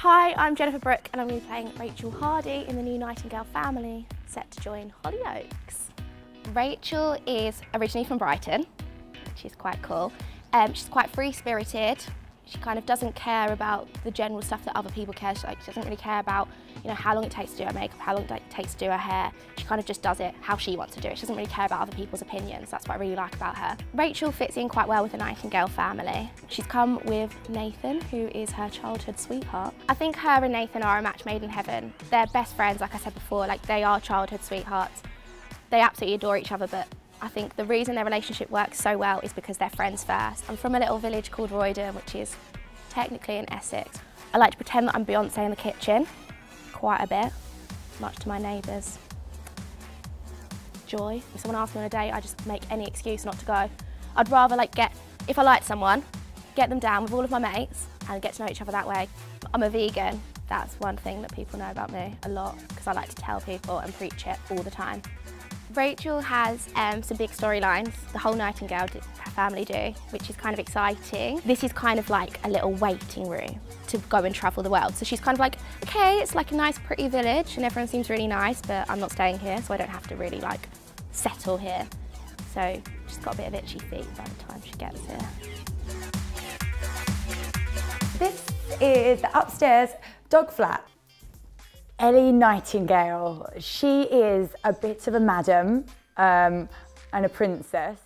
Hi, I'm Jennifer Brooke and I'm going to be playing Rachel Hardy in the new Nightingale family, set to join Hollyoaks. Rachel is originally from Brighton, which is quite cool. Um, she's quite free-spirited, she kind of doesn't care about the general stuff that other people care. She, like, she doesn't really care about, you know, how long it takes to do her makeup, how long it takes to do her hair. She kind of just does it how she wants to do it. She doesn't really care about other people's opinions. That's what I really like about her. Rachel fits in quite well with the Nightingale family. She's come with Nathan, who is her childhood sweetheart. I think her and Nathan are a match made in heaven. They're best friends, like I said before, like they are childhood sweethearts. They absolutely adore each other, but I think the reason their relationship works so well is because they're friends first. I'm from a little village called Roydon, which is technically in Essex. I like to pretend that I'm Beyonce in the kitchen, quite a bit, much to my neighbours' joy. If someone asks me on a date, I just make any excuse not to go. I'd rather like get, if I like someone, get them down with all of my mates and get to know each other that way. I'm a vegan. That's one thing that people know about me a lot because I like to tell people and preach it all the time. Rachel has um, some big storylines, the whole Nightingale family do, which is kind of exciting. This is kind of like a little waiting room to go and travel the world. So she's kind of like, okay, it's like a nice pretty village and everyone seems really nice, but I'm not staying here, so I don't have to really like settle here. So she's got a bit of itchy feet by the time she gets here. This is the upstairs dog flat. Ellie Nightingale, she is a bit of a madam um, and a princess.